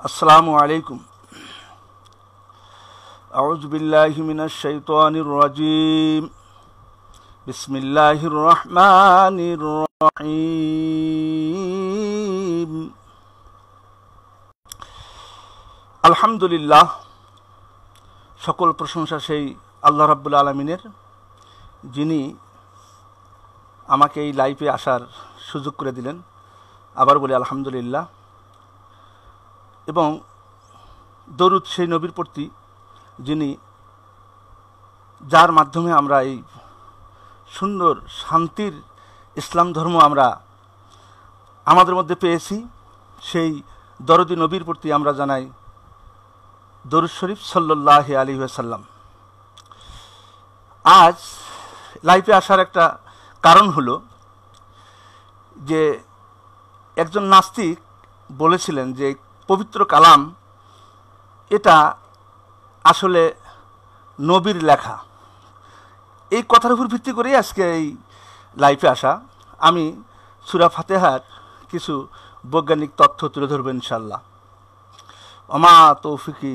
আসসালামু আলাইকুম أعوذ بالله من الشيطان الرجيم بسم الله الرحمن الرحيم আলহামদুলিল্লাহ সকল প্রশংসা সেই আল্লাহ রাব্বুল আলমিনের যিনি আমাকে এই লাইফে আসার সুযোগ করে দিলেন আবার বলি আলহামদুলিল্লাহ এবং দরুদ সেই নবীর প্রতি যিনি, যার মাধ্যমে আমরা এই সুন্দর শান্তির ইসলাম ধর্ম আমরা আমাদের মধ্যে পেয়েছি, সেই দরদি নবীর প্রতি আমরা জানাই দরুদ শরীফ সাল্লাহ আলী সাল্লাম আজ লাইফে আসার একটা কারণ হলো যে একজন নাস্তিক বলেছিলেন যে পবিত্র কালাম, এটা আসলে নবীর লেখা। এই কথার উপর ভিত্তি করেই আজকে এই লাইফে আসা। আমি সুরা ফাতেহার কিছু বৈজ্ঞানিক তথ্য তুলে ধরবো ইনশাল্লাহ অমা তৌফিকি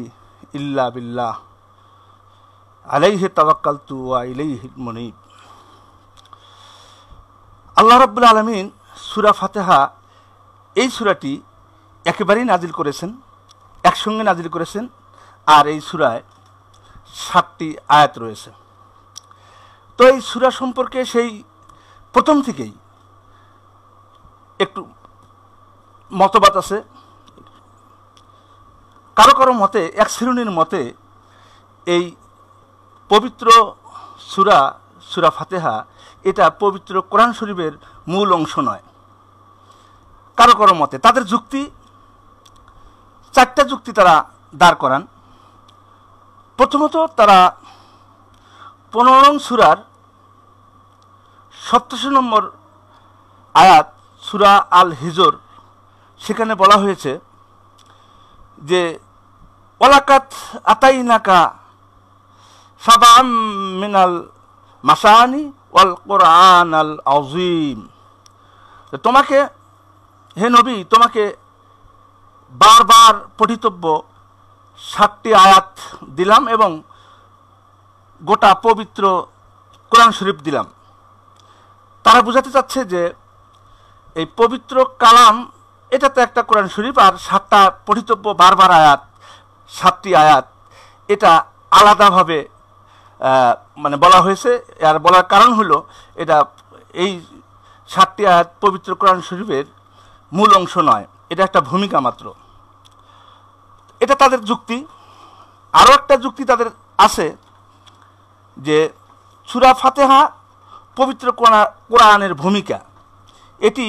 ইল্লা বিল্লাহ, আলাইহে তাবাক্কাল তু আইলাইহি মনিব। আল্লাহ রাব্বুল আলমিন সুরা ফাতেহা এই সুরাটি একেবারেই নাজিল করেছেন, একসঙ্গে নাজিল করেছেন, আর এই সুরায় সাতটি আয়াত রয়েছে। তো এই সুরা সম্পর্কে সেই প্রথম থেকেই একটু মতবাদ আছে। কারও কারও মতে, এক শ্রেণির মতে এই পবিত্র সুরা সুরা ফাতেহা, এটা পবিত্র কোরআন শরীফের মূল অংশ নয়। কারও কারও মতে, তাদের যুক্তি চারটা যুক্তি তারা দাঁড় করান। প্রথমত তারা পনেরো সুরার সতেরোশো নম্বর আয়াত, সুরা আল হিজর সেখানে বলা হয়েছে যে ওলাকাত আতাই নাকা সাবাম মিনাল মাসানি ওয়াল কোরআন আল আজিম তোমাকে, হে নবী, তোমাকে বারবার পঠিতব্য সাতটি আয়াত দিলাম এবং গোটা পবিত্র কোরআন শরীফ দিলাম। তারা বোঝাতে চাচ্ছে যে এই পবিত্র কালাম এটা তো একটা কোরআন শরীফ আর সাতটা পঠিতব্য বারবার আয়াত, সাতটি আয়াত, এটা আলাদাভাবে মানে বলা হয়েছে। আর বলার কারণ হলো, এটা এই সাতটি আয়াত পবিত্র কোরআন শরীফের মূল অংশ নয়। এটা একটা ভূমিকা মাত্র। এটা তাদের যুক্তি। আরও একটা যুক্তি তাদের আছে যে সুরা ফাতেহা পবিত্র কোরআনের ভূমিকা। এটি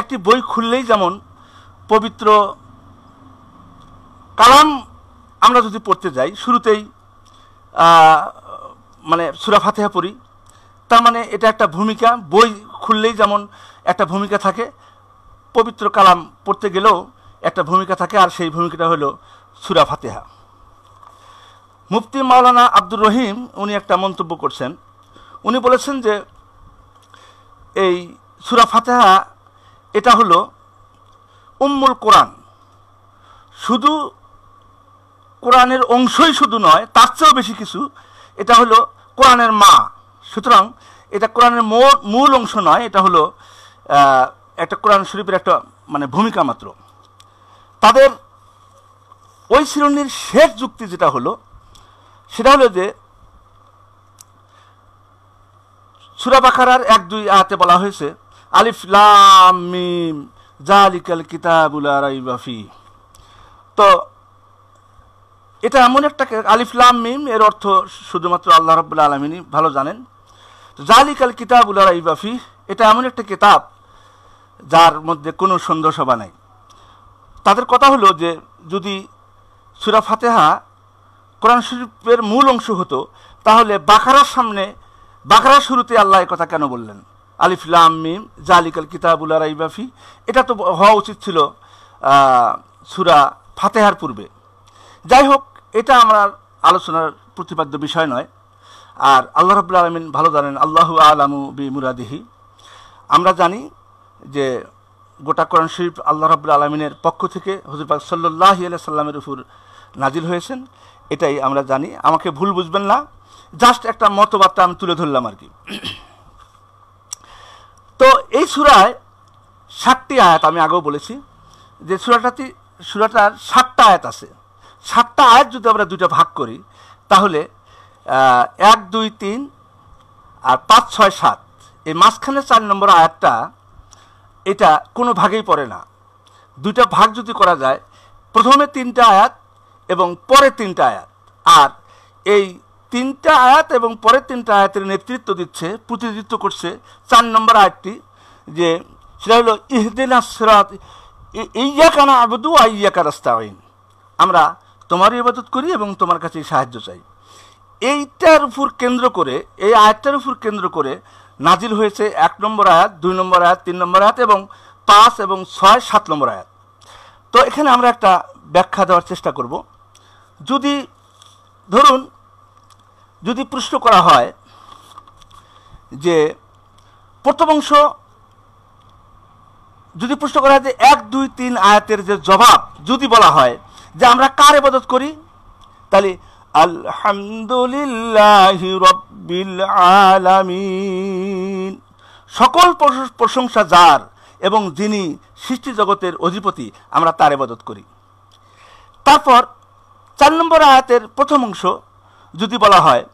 একটি বই খুললেই যেমন পবিত্র কালাম আমরা যদি পড়তে যাই, শুরুতেই মানে সুরা ফাতেহা পড়ি, তার মানে এটা একটা ভূমিকা। বই খুললেই যেমন একটা ভূমিকা থাকে পবিত্র কালাম পড়তে গেলেও একটা ভূমিকা থাকে, আর সেই ভূমিকাটা হলো সুরা ফাতেহা। মুফতি মাওলানা আব্দুর রহিম উনি একটা মন্তব্য করছেন। উনি বলেছেন যে এই সুরা ফাতেহা এটা হলো উম্মুল কোরআন। শুধু কোরআনের অংশই শুধু নয়, তার চেয়েও বেশি কিছু। এটা হলো কোরআনের মা। সুতরাং এটা কোরআনের মূল অংশ নয়, এটা হলো একটা কোরআন শরীফের একটা মানে ভূমিকা মাত্র। তাদের ওই শ্রেণির শেষ যুক্তি যেটা হলো, সেটা হলো যে সুরাবাখারার এক, দুই আয়াতে বলা হয়েছে, আলিফ লাম জালিকাল কিতাবুল রাইবাফি তো, এটা এমন একটা আলিফ লাম মিম, এর অর্থ শুধুমাত্র আল্লাহ রব্বুল্লা আলমিনী ভালো জানেন। জালিকাল কিতাবুল রাইবাফি এটা এমন একটা কিতাব যার মধ্যে কোনো সন্দেহসভা নাই। তাদের কথা হলো যে, যদি সুরা ফাতেহা কোরআন শরীফের মূল অংশ হতো, তাহলে বাখারার সামনে বাখারার শুরুতে আল্লাহ কথা কেন বললেন? আলিফ, লাম, মিম জালিকাল কিতাবুল রাইবাফি এটা তো হওয়া উচিত ছিল সুরা ফাতেহার পূর্বে। যাই হোক, এটা আমার আলোচনার প্রতিপাদ্য বিষয় নয়। আর আল্লাহ রাবুল্লা আলমিন ভালো জানেন, আল্লাহ আলামু বি মুরাদিহি আমরা জানি যে গোটা কোরআন শরীফ আল্লাহ রাবুল আলমিনের পক্ষ থেকে হজরবাগ সাল্লাহ সাল্লামের উপর নাজিল হয়েছেন, এটাই আমরা জানি। আমাকে ভুল বুঝবেন না, জাস্ট একটা মতবার্তা আমি তুলে ধরলাম আর কি। তো এই সুরায় ষাটটি আয়াত আমি আগেও বলেছি, যে সুরাটাতে, সুরাটার সাতটা আয়াত আছে। সাতটা আয়াত যদি আমরা দুইটা ভাগ করি, তাহলে এক, দুই, তিন, আর পাঁচ, ছয়, সাত। এই মাঝখানে চার নম্বর আয়াতটা এটা কোনো ভাগেই পড়ে না। দুইটা ভাগ যদি করা যায়, প্রথমে তিনটা আয়াত এবং পরে তিনটা আয়াত। আর এই তিনটা আয়াত এবং পরের তিনটা আয়াতের নেতৃত্ব দিচ্ছে, প্রতিনিধিত্ব করছে চার নম্বর আয়াতটি যে সেটা হলো, ইহদিনা সিরাত ইয়া কানা আবদু আইয়া কারাস্তাইন আমরা তোমারই ইবাদত করি এবং তোমার কাছে সাহায্য চাই। এইটার উপর কেন্দ্র করে, এই আয়াতটার উপর কেন্দ্র করে নাজিল হয়েছে এক নম্বর আয়াত, দুই নম্বর আয়াত, তিন নম্বর আয়াত এবং পাঁচ এবং ছয়, সাত নম্বর আয়াত। তো এখানে আমরা একটা ব্যাখ্যা দেওয়ার চেষ্টা করব। যদি, ধরুন, যদি প্রশ্ন করা হয় যে, প্রথম অংশ, যদি প্রশ্ন করা হয় যে এক, দুই, তিন আয়াতের যে জবাব যদি বলা হয় যে আমরা কার এবাদত করি, তাহলে আলহামদুলিল্লাহ রব্বিল আলামিন। সকল প্রশংসা যার এবং যিনি সৃষ্টি জগতের অধিপতি, আমরা তার এবাদত করি। তারপর চার নম্বর আয়াতের প্রথম অংশ যদি বলা হয়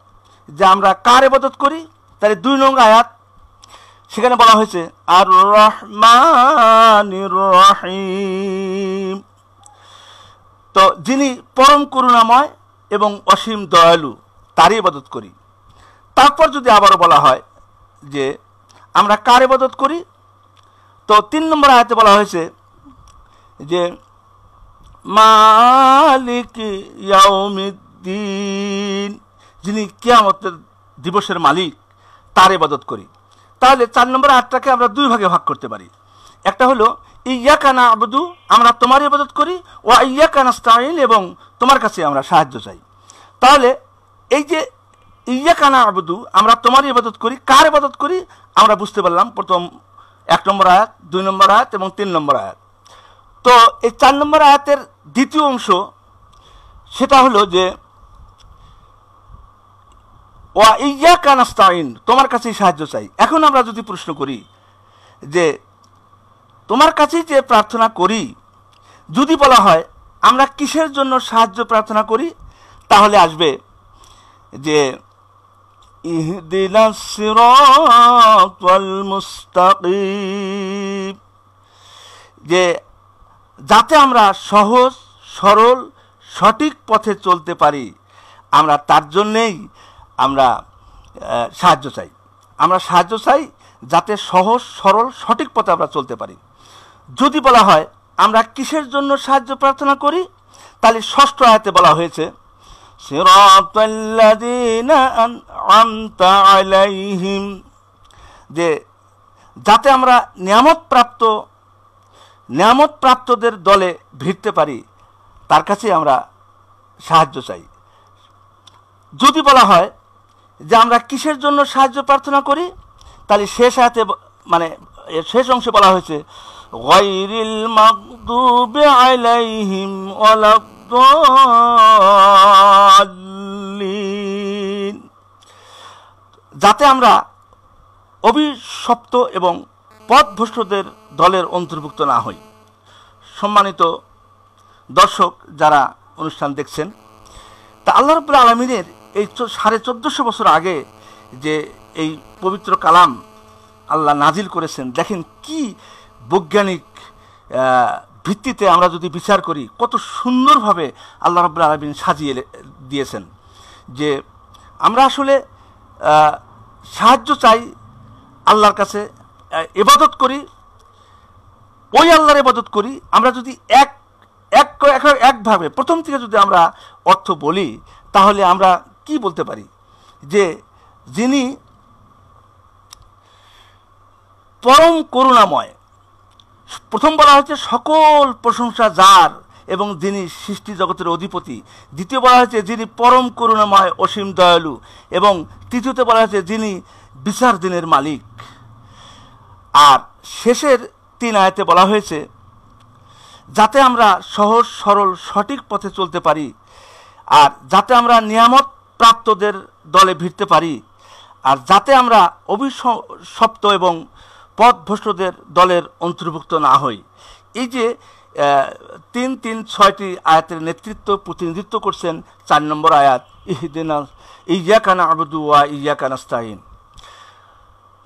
যে আমরা কার এবাদত করি, তাহলে দুই নং আয়াত, সেখানে বলা হয়েছে আর রহমান রহিম। তো যিনি পরম করুণাময় এবং অসীম দয়ালু, তারই ইবাদত করি। তারপর যদি আবারও বলা হয় যে আমরা কার ইবাদত করি, তো তিন নম্বর আয়াতে বলা হয়েছে যে, মালিক ইয়াউমিদ্দিন, যিনি কিয়ামতের দিবসের মালিক, তার ইবাদত করি। তাহলে চার নম্বর আটটাকে আমরা দুই ভাগে ভাগ করতে পারি। একটা হলো ইয়া কানা আবদু আমরা তোমার ইবাদত করি ও ইয়া কানা এবং তোমার কাছে আমরা সাহায্য চাই। তাহলে এই যে ইয়া কানা আবদু আমরা তোমার ইবাদত করি, কার ইবাদত করি? আমরা বুঝতে পারলাম, প্রথম এক নম্বর আয়াত, দুই নম্বর আয়াত, এবং তিন নম্বর আয়াত। তো এই চার নম্বর আয়াতের দ্বিতীয় অংশ, সেটা হলো যে, ওয়া ইয়া কানাস্তাইন তোমার কাছেই সাহায্য চাই। এখন আমরা যদি প্রশ্ন করি যে তোমার কাছেই যে প্রার্থনা করি, যদি বলা হয় আমরা কিসের জন্য সাহায্য প্রার্থনা করি, তাহলে আসবে যে যে, যাতে আমরা সহজ, সরল, সঠিক পথে চলতে পারি, আমরা তার জন্যেই আমরা সাহায্য চাই। আমরা সাহায্য চাই যাতে সহজ, সরল, সঠিক পথে আমরা চলতে পারি। যদি বলা হয়, আমরা কিসের জন্য সাহায্য প্রার্থনা করি? তাহলে ষষ্ঠ আয়াতে বলা হয়েছে যে যাতে আমরা নিয়ামত প্রাপ্ত নিয়ামত প্রাপ্তদের দলে ভিড়তে পারি, তার কাছে আমরা সাহায্য চাই। যদি বলা হয় যে আমরা কিসের জন্য সাহায্য প্রার্থনা করি? তাহলে শেষ হাতে মানে শেষ অংশে বলা হয়েছে, গায়রিল মাগদুবি আলাইহিম যাতে আমরা অভিশপ্ত এবং পথভ্রষ্টদের দলের অন্তর্ভুক্ত না হই। সম্মানিত দর্শক যারা অনুষ্ঠান দেখছেন, তা আল্লাহ রবুল্লা আলমিনের এই সাড়ে চোদ্দোশো বছর আগে যে এই পবিত্র কালাম আল্লাহ নাজিল করেছেন। দেখেন কি বৈজ্ঞানিক ভিত্তিতে আমরা যদি বিচার করি, কত সুন্দরভাবে আল্লাহ রবুল্লা আলমিন সাজিয়ে দিয়েছেন যে আমরা আসলে সাহায্য চাই আল্লাহর কাছে এবাদত করি, ওই আল্লাহর এবাদত করি। আমরা যদি এক এক, একভাবে, প্রথম থেকে যদি আমরা অর্থ বলি, তাহলে আমরা কি বলতে পারি? যে যিনি পরম করুণাময়। প্রথম বলা হচ্ছে সকল প্রশংসা যার এবং যিনি সৃষ্টি জগতের অধিপতি। দ্বিতীয় বলা হয়েছে যিনি পরম করুণাময়, অসীম দয়ালু এবং তৃতীয়তে বলা হয়েছে যিনি বিচার দিনের মালিক। আর শেষের তিন আয়াতে বলা হয়েছে, যাতে আমরা সহজ, সরল, সঠিক পথে চলতে পারি আর যাতে আমরা নিয়ামত প্রাপ্তদের দলে ভিড়তে পারি আর যাতে আমরা অভিশপ্ত এবং পথভ্রষ্টদের দলের অন্তর্ভুক্ত না হই। এই যে তিন তিন ছয়টি আয়াতের নেতৃত্ব প্রতিনিধিত্ব করছেন চার নম্বর আয়াত, ইহদিনা ইয়া কানা আবদু ওয়া ইয়া কানাস্তাইন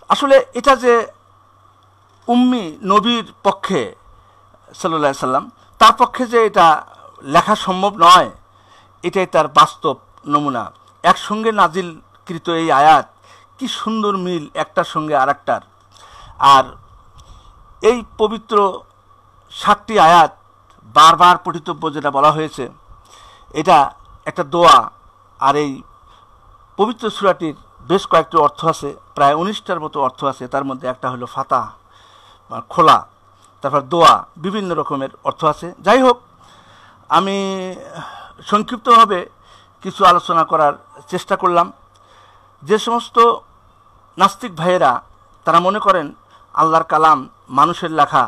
আসলে এটা যে উম্মি নবীর পক্ষে সাল্লা সাল্লাম, তার পক্ষে যে এটা লেখা সম্ভব নয়, এটাই তার বাস্তব নমুনা। একসঙ্গে নাজিলকৃত এই আয়াত, কি সুন্দর মিল একটার সঙ্গে আর একটার আর এই পবিত্র সাতটি আয়াত বারবার পঠিতব্য যেটা বলা হয়েছে, এটা একটা দোয়া। আর এই পবিত্র সুরাটির বেশ কয়েকটি অর্থ আছে, প্রায় উনিশটার মতো অর্থ আছে। তার মধ্যে একটা হলো ফাতা খোলা, তারপর দোয়া, বিভিন্ন রকমের অর্থ আছে। যাই হোক, আমি সংক্ষিপ্তভাবে কিছু আলোচনা করার চেষ্টা করলাম। যে সমস্ত নাস্তিক ভাইয়েরা, তারা মনে করেন আল্লাহর কালাম, মানুষের লেখা,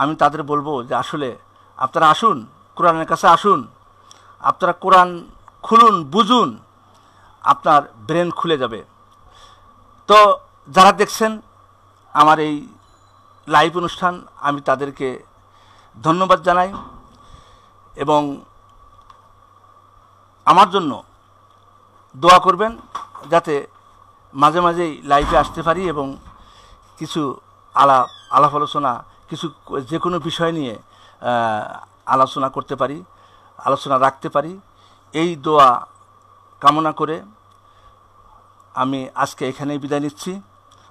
আমি তাদের বলব যে আসলে আপনারা আসুন, কোরআনের কাছে আসুন, আপনারা কোরআন খুলুন, বুঝুন, আপনার ব্রেন খুলে যাবে। তো যারা দেখছেন আমার এই লাইভ অনুষ্ঠান, আমি তাদেরকে ধন্যবাদ জানাই এবং আমার জন্য দোয়া করবেন যাতে মাঝে মাঝেই লাইভে আসতে পারি এবং কিছু আলাপ আলাপ আলোচনা কিছু যে কোনো বিষয় নিয়ে আলোচনা করতে পারি, আলোচনা রাখতে পারি। এই দোয়া কামনা করে আমি আজকে এখানেই বিদায় নিচ্ছি।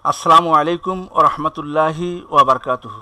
আসসালামু আলাইকুম ও রহমতুল্লাহি ওবরকাতহ